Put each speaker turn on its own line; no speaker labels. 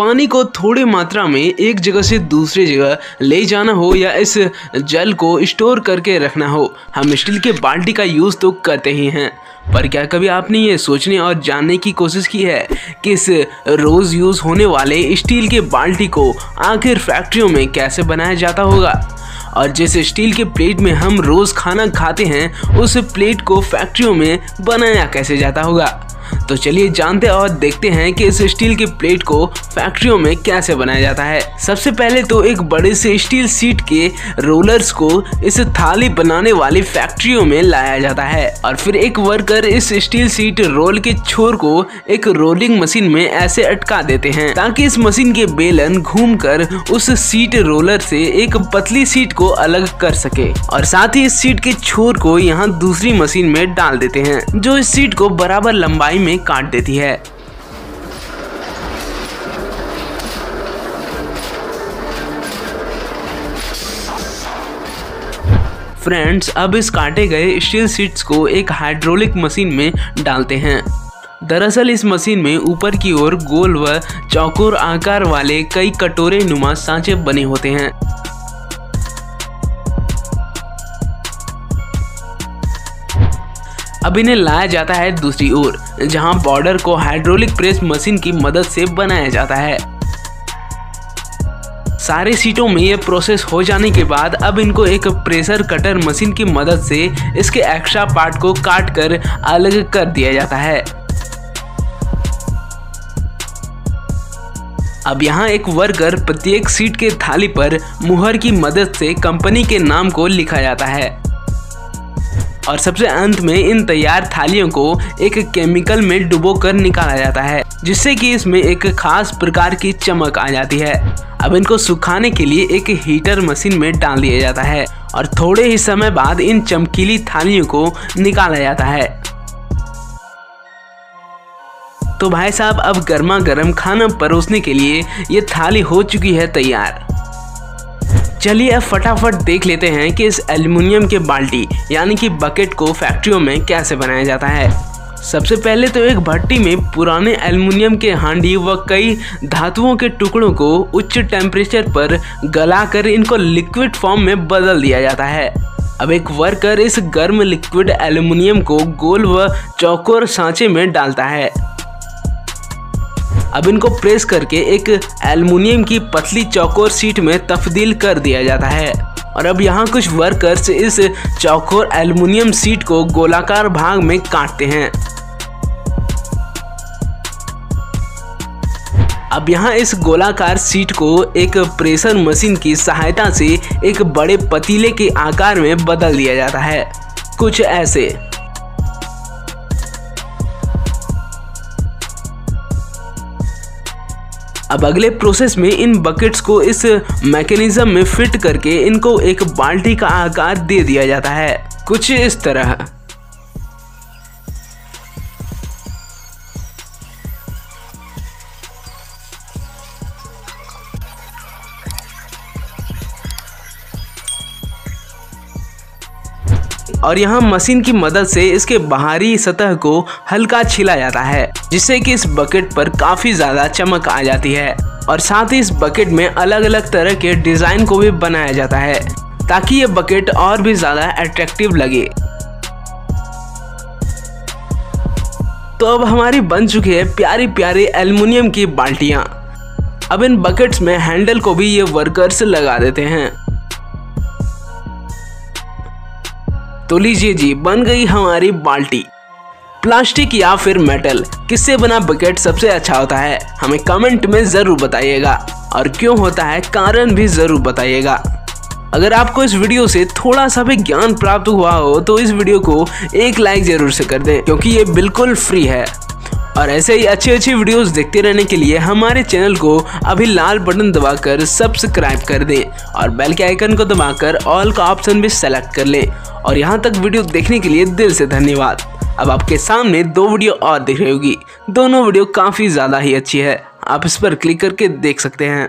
पानी को थोड़ी मात्रा में एक जगह से दूसरी जगह ले जाना हो या इस जल को स्टोर करके रखना हो। हम स्टील के बाल्टी का यूज़ तो करते ही हैं। पर क्या कभी आपने ये सोचने और जानने की कोशिश की है कि इस रोज़ यूज़ होने वाले स्टील के बाल्टी को आखिर फैक्ट्रियों में कैसे बनाया जाता होगा? और जिस स्टील के प्लेट में हम रोज़ खाना खाते हैं, उस प्लेट को फैक्ट्रियों में बनाया कैसे जाता होगा? तो चलिए जानते और देखते हैं कि इस स्टील के प्लेट को फैक्ट्रियों में कैसे बनाया जाता है। सबसे पहले तो एक बड़े से स्टील सीट के रोलर्स को इस थाली बनाने वाली फैक्ट्रियों में लाया जाता है और फिर एक वर्कर इस स्टील सीट रोल के छोर को एक रोलिंग मशीन में ऐसे अटका देते हैं ताकि इस मशीन के बेलन घूमकर उस सीट रोलर से एक पतली सीट को अलग कर सके और साथ ही इस सीट के छोर को यहाँ दूसरी मशीन में डाल देते हैं, जो इस सीट को बराबर लंबाई में काट देती है। फ्रेंड्स, अब इस काटे गए स्टील सीट्स को एक हाइड्रोलिक मशीन में डालते हैं। दरअसल, इस मशीन में ऊपर की ओर गोल व चौकोर आकार वाले कई कटोरे नुमा सांचे बने होते हैं। अब इन्हें लाया जाता है दूसरी ओर, जहाँ बॉर्डर को हाइड्रोलिक प्रेस मशीन की मदद से बनाया जाता है। सारे सीटों में ये प्रोसेस हो जाने के बाद अब इनको एक प्रेशर कटर मशीन की मदद से इसके एक्स्ट्रा पार्ट को काट कर अलग कर दिया जाता है। अब यहाँ एक वर्कर प्रत्येक सीट के थाली पर मुहर की मदद से कंपनी के नाम को लिखा जाता है। और सबसे अंत में इन तैयार थालियों को एक केमिकल में डुबो कर निकाला जाता है, जिससे कि इसमें एक खास प्रकार की चमक आ जाती है। अब इनको सुखाने के लिए एक हीटर मशीन में डाल दिया जाता है और थोड़े ही समय बाद इन चमकीली थालियों को निकाला जाता है। तो भाई साहब, अब गर्मा गर्म खाना परोसने के लिए ये थाली हो चुकी है तैयार। चलिए अब फटाफट देख लेते हैं कि इस एल्युमिनियम के बाल्टी, यानी कि बकेट को फैक्ट्रियों में कैसे बनाया जाता है। सबसे पहले तो एक भट्टी में पुराने एल्युमिनियम के हांडी व कई धातुओं के टुकड़ों को उच्च टेम्परेचर पर गलाकर इनको लिक्विड फॉर्म में बदल दिया जाता है। अब एक वर्कर इस गर्म लिक्विड एल्युमिनियम को गोल व चौकोर सांचे में डालता है। अब इनको प्रेस करके एक एल्युमिनियम की पतली चौकोर सीट में तब्दील कर दिया जाता है। और अब यहाँ कुछ वर्कर्स इस चौकोर एल्युमिनियम सीट को गोलाकार भाग में काटते हैं। अब यहाँ इस गोलाकार सीट को एक प्रेशर मशीन की सहायता से एक बड़े पतीले के आकार में बदल दिया जाता है। कुछ ऐसे। अब अगले प्रोसेस में इन बकेट्स को इस मैकेनिज्म में फिट करके इनको एक बाल्टी का आकार दे दिया जाता है। कुछ इस तरह। और यहाँ मशीन की मदद से इसके बाहरी सतह को हल्का छिला जाता है, जिससे कि इस बकेट पर काफ़ी ज़्यादा चमक आ जाती है। और साथ ही इस बकेट में अलग अलग तरह के डिज़ाइन को भी बनाया जाता है, ताकि ये बकेट और भी ज़्यादा अट्रैक्टिव लगे। तो अब हमारी बन चुकी है प्यारी प्यारी एल्युमिनियम की बाल्टियाँ। अब इन बकेट्स में हैंडल को भी ये वर्कर्स लगा देते हैं। तो लीजिए जी, बन गई हमारी बाल्टी। प्लास्टिक या फिर मेटल, किससे बना बकेट सबसे अच्छा होता है? हमें कमेंट में ज़रूर बताइएगा। और क्यों होता है, कारण भी ज़रूर बताइएगा। अगर आपको इस वीडियो से थोड़ा सा भी ज्ञान प्राप्त हुआ हो तो इस वीडियो को एक लाइक ज़रूर से कर दें, क्योंकि ये बिल्कुल फ्री है। और ऐसे ही अच्छी अच्छी वीडियोस देखते रहने के लिए हमारे चैनल को अभी लाल बटन दबाकर सब्सक्राइब कर दें और बेल के आइकन को दबाकर ऑल का ऑप्शन भी सेलेक्ट कर लें। और यहाँ तक वीडियो देखने के लिए दिल से धन्यवाद। अब आपके सामने दो वीडियो और दिख रही होगी। दोनों वीडियो काफ़ी ज़्यादा ही अच्छी है। आप इस पर क्लिक करके देख सकते हैं।